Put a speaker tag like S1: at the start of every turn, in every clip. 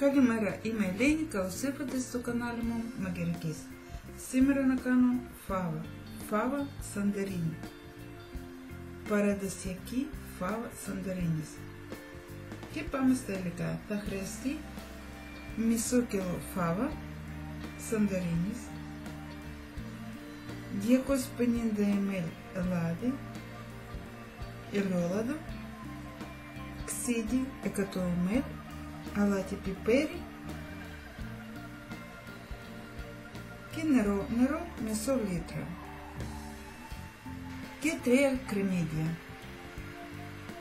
S1: Καλημέρα, είμαι η Ελένη, καλώς ήρθατε στο κανάλι μου Μαγκαιρικής. Σήμερα να κάνω φάβα, φάβα σαντερίνη. Παραδοσιακή φάβα σαντερίνης. Και πάμε στα υλικά. Θα χρειαστεί μισό κιλό φάβα σαντερίνης, 250 ml λάδι, ελαιόλαδο, ξύδι 100 ml, αλάτι πιπέρι και νερό, νερό μισό λίτρο και τρία κρεμμύδια.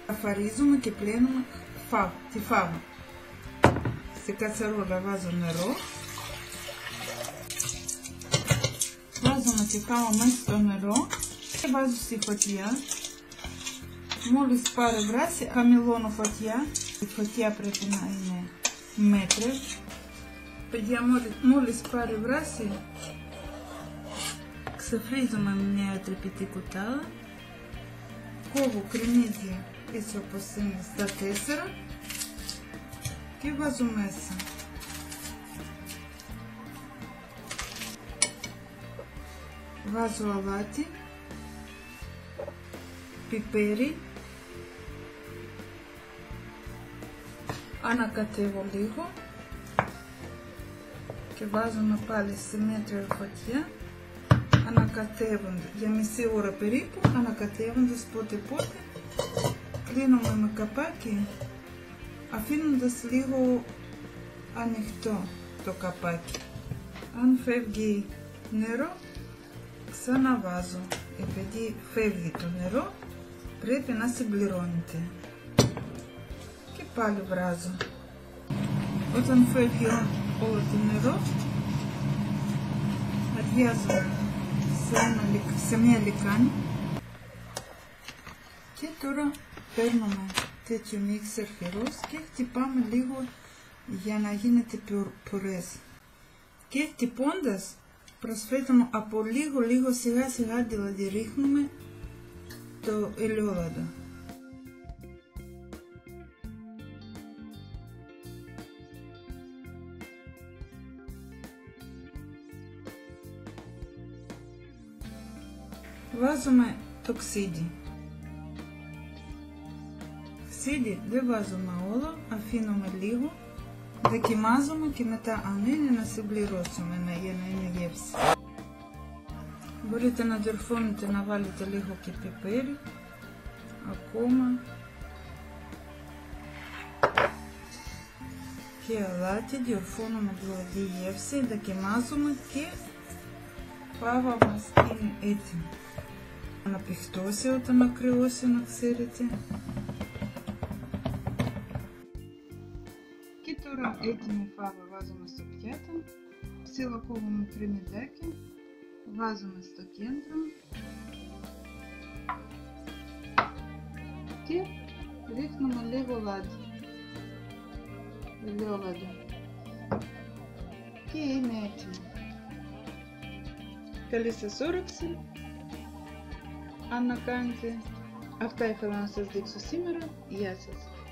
S1: Αφαρίζουμε και πλένουμε φάβ, τη φάβα. Στη κατσαρόλα βάζω νερό βάζουμε τη φάβα μέσα στο νερό και βάζω στη φωτιά Моли спаре враси, камілону фатя, фатя притинає метри. Педя моли, моли спаре враси, ксафризума мене трепіти котала, кову кринізі і сьопосини з тесера, і вазумеса. Вазу алати, пипери, ανακατεύω λίγο και βάζουμε πάλι στη μέτρια φωτιά. Ανακατεύονται για μισή ώρα περίπου ανακατεύοντας πότε πότε. Κλείνουμε με καπάκι αφήνοντας λίγο ανοιχτό το καπάκι. Αν φεύγει νερό ξαναβάζω. Επειδή φεύγει το νερό πρέπει να συμπληρώνεται. και πάλι βράζω. Όταν φεύγει όλο το νερό αδειάζω σε, ένα, σε μια λικάνη. Και τώρα παίρνουμε τέτοιο μίξερ χερός και χτυπάμε λίγο για να γίνεται πουρές. Και χτυπώντας προσθέτουμε από λίγο λίγο σιγά σιγά δηλαδή ρίχνουμε το ελαιόλαδο. Βάζουμε το ξύδι. Ξύδι δεν βάζουμε όλο, αφήνουμε λίγο, δοκιμάζουμε και μετά αν είναι να συμπληρώσουμε για να είναι γεύση. Μπορείτε να διορθώνετε να βάλετε λίγο και πιπέρι, ακόμα και αλάτι, διορθώνουμε δηλαδή γεύση, δοκιμάζουμε και φάβα μας είναι έτοιμη. На півтосі отам акрилосі на ксеріті. Кітора етіми фави вазума септята, псилаковому тримідеки, вазума стокендром, ті ріхнемо ліволад. Льоваду. Ті і не етіми. Каліса сороксі. Έτοιμο καλή σας όρεξη αν να κάνετε αυτά ήθελα να σας δείξω σήμερα. Γεια σας